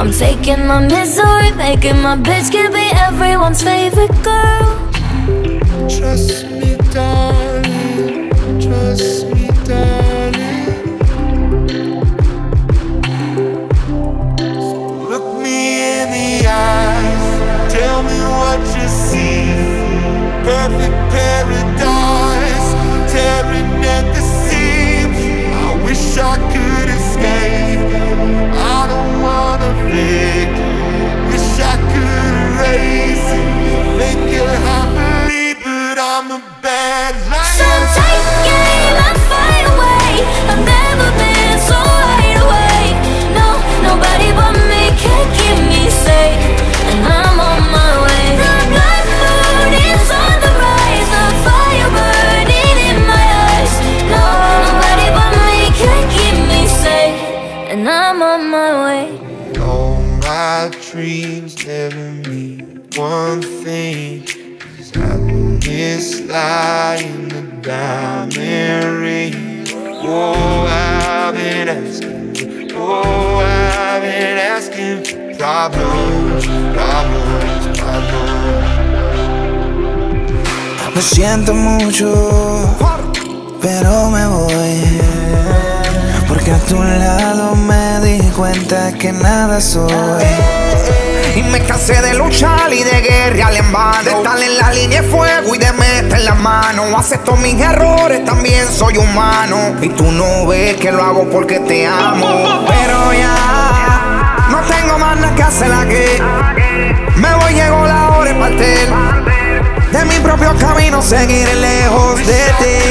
I'm taking my misery, making my bitch can be everyone's favorite girl. Trust me, darling. Trust me, darling. Look me in the eyes. Tell me what you see. Perfect paradise. Dreams never mean one thing. Cause happiness lie in the diamond ring. Oh, I've been asking. Oh, I've been asking for problems, problems, problems. Lo siento mucho, pero me voy. Porque a tu lado me que nada soy. Y me cansé de luchar y de guerrear en vano. De estar en la línea de fuego y de meter la mano. Acepto mis errores, también soy humano. Y tú no ves que lo hago porque te amo. Pero ya, no tengo más nada que hacer aquí. Me voy, llegó la hora de partir. De mi propio camino seguiré lejos de ti.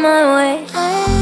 my way. I